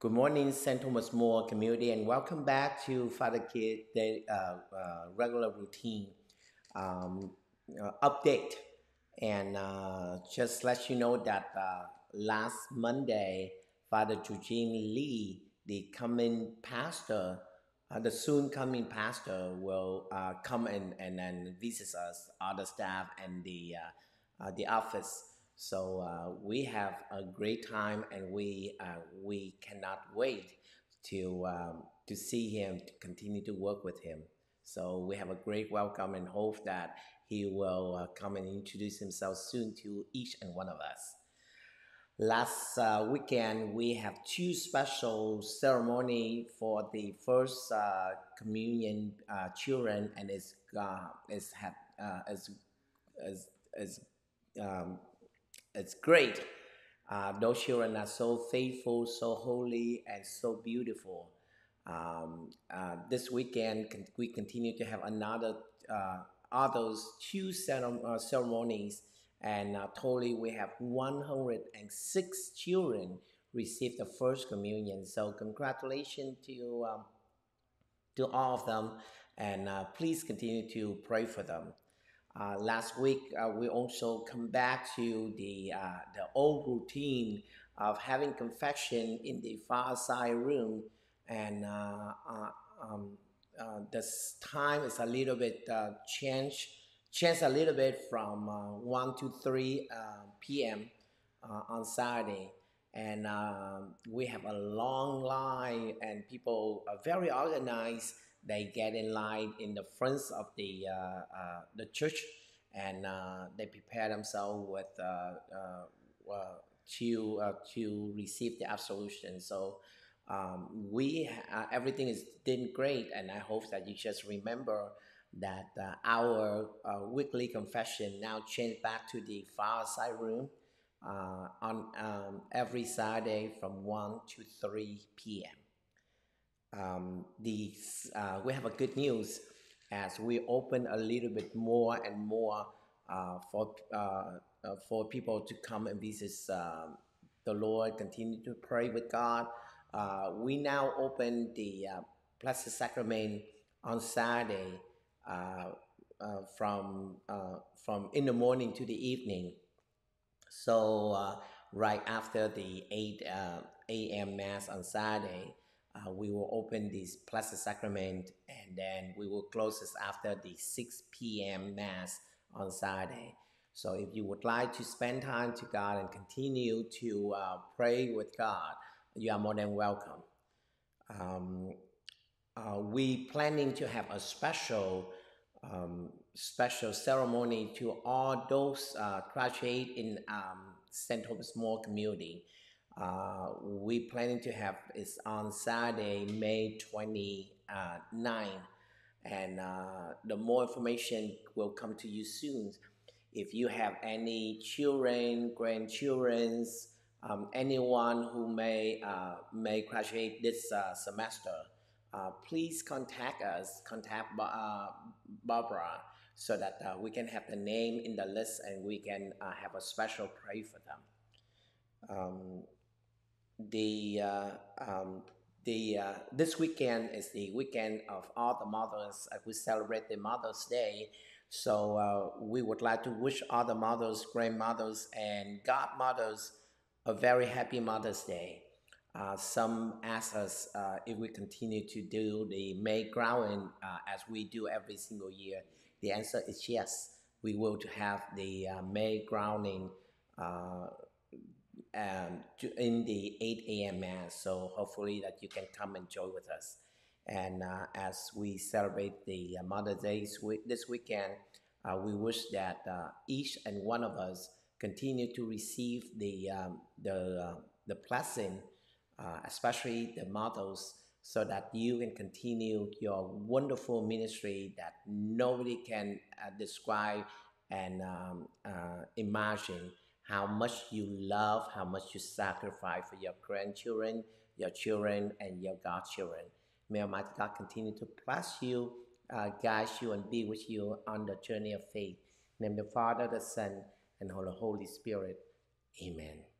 Good morning, St. Thomas More community, and welcome back to Father Kiet uh, uh, regular routine um, uh, update. And uh, just let you know that uh, last Monday, Father Eugene Lee, the coming pastor, uh, the soon coming pastor, will come and, and, and visit us, other staff, and the, the office. So uh, we have a great time, and we uh, we cannot wait to um, to see him, to continue to work with him. So we have a great welcome and hope that he will uh, come and introduce himself soon to each and one of us. Last uh, weekend, we have two special ceremony for the first uh, communion uh, children, and it's uh, it's uh, as as as um, it's great. Uh, those children are so faithful, so holy, and so beautiful. Um, uh, this weekend, con- we continue to have another uh, others two uh, ceremonies, and uh, totally we have 106 children receive the first communion. So congratulations to um, to all of them, and uh, please continue to pray for them. Uh, last week, uh, we also come back to the, uh, the old routine of having confession in the fireside room. And uh, uh, um, uh, this time is a little bit changed, changed a little bit from 1 to 3 p.m. on Saturday. And we have a long line, and people are very organized they get in line in the front of the uh, uh, the church, and uh, they prepare themselves with to to receive the absolution. So. Um, we everything is doing great, and I hope that you just remember that uh, our uh, weekly confession now changed back to the fireside room on um, every Saturday from one to three p.m um, the, uh, we have a good news as we open a little bit more and more uh, for, uh, uh for people to come and visit um, the Lord, continue to pray with God. Uh, we now open the uh, Blessed Sacrament on Saturday from, from in the morning to the evening. So right after the 8 a.m. Mass on Saturday, uh, we will open this Blessed Sacrament and then we will close this after the 6 p.m. Mass on Saturday. So if you would like to spend time to God and continue to uh, pray with God, you are more than welcome. Um, uh, we planning to have a special um, special ceremony to all those uh, graduate in um, St. Thomas More community. Uh, we planning to have is on Saturday, May 29, and uh, the more information will come to you soon. If you have any children, grandchildren, um, anyone who may uh, may graduate this uh, semester, uh, please contact us, contact uh, Barbara, so that we can have the name in the list and we can have a special pray for them. Um, the uh, um, the uh, this weekend is the weekend of all the mothers. Uh, we celebrate the Mother's Day, so uh, we would like to wish all the mothers, grandmothers, and godmothers a very happy Mother's Day. Uh, some ask us uh, if we continue to do the May crowning as we do every single year. The answer is yes. We will have the May crowning um, in the 8 a.m. mass. So hopefully that you can come and join with us. And uh, as we celebrate the uh, Mother's Day this weekend, uh, we wish that uh, each and one of us continue to receive the um, the uh, the blessing, uh, especially the mothers, so that you can continue your wonderful ministry that nobody can describe and um, imagine how much you love, how much you sacrifice for your grandchildren, your children, and your godchildren. May Almighty God continue to bless you, uh, guide you, and be with you on the journey of faith. name the Father, the Son, and the Holy Spirit. Amen.